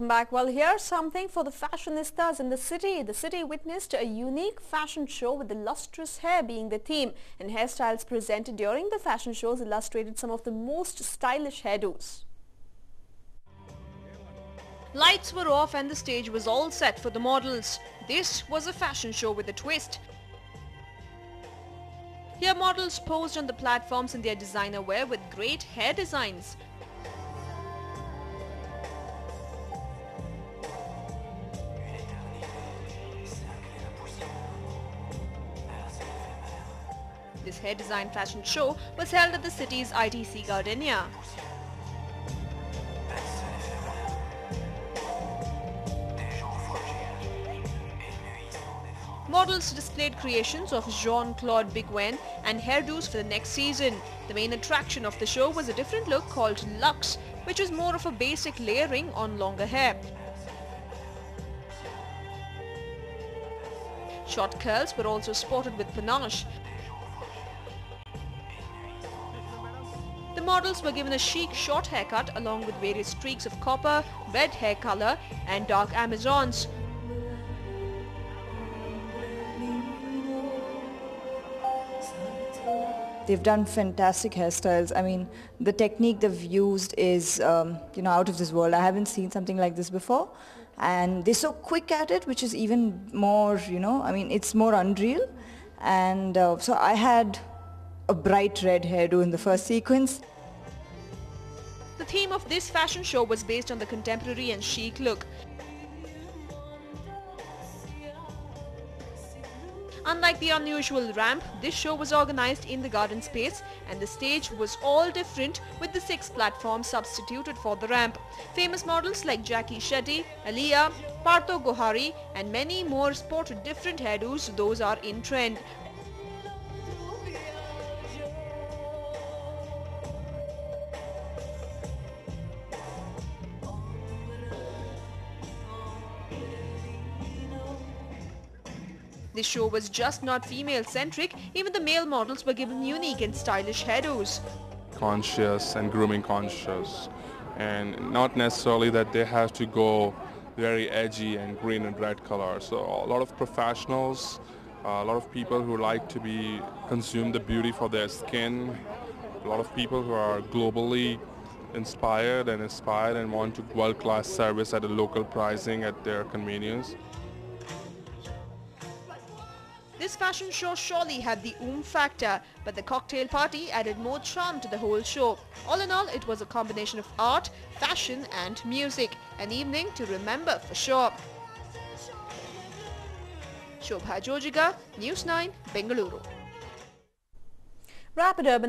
Welcome back. Well, here's something for the fashionistas in the city. The city witnessed a unique fashion show with the lustrous hair being the theme and hairstyles presented during the fashion shows illustrated some of the most stylish hairdos. Lights were off and the stage was all set for the models. This was a fashion show with a twist. Here models posed on the platforms in their designer wear with great hair designs. This hair design fashion show was held at the city's ITC Gardenia. Models displayed creations of Jean-Claude Biguine and hairdos for the next season. The main attraction of the show was a different look called Luxe, which was more of a basic layering on longer hair. Short curls were also sported with panache. Models were given a chic short haircut along with various streaks of copper, red hair color and dark Amazons. They've done fantastic hairstyles. I mean, the technique they've used is, um, you know, out of this world. I haven't seen something like this before. And they're so quick at it, which is even more, you know, I mean, it's more unreal. And uh, so I had a bright red hairdo in the first sequence. The theme of this fashion show was based on the contemporary and chic look. Unlike the unusual ramp, this show was organized in the garden space and the stage was all different with the six platforms substituted for the ramp. Famous models like Jackie Shetty, Aaliyah, Partho Gohari and many more sported different hairdos, those are in trend. This show was just not female-centric, even the male models were given unique and stylish hairdos. Conscious and grooming conscious and not necessarily that they have to go very edgy and green and red color. So a lot of professionals, a lot of people who like to be consume the beauty for their skin, a lot of people who are globally inspired and inspired and want to world-class service at a local pricing at their convenience. This fashion show surely had the oom factor, but the cocktail party added more charm to the whole show. All in all, it was a combination of art, fashion and music. An evening to remember for sure. Shobha Jojiga, News 9, Bengaluru. Rapid Urban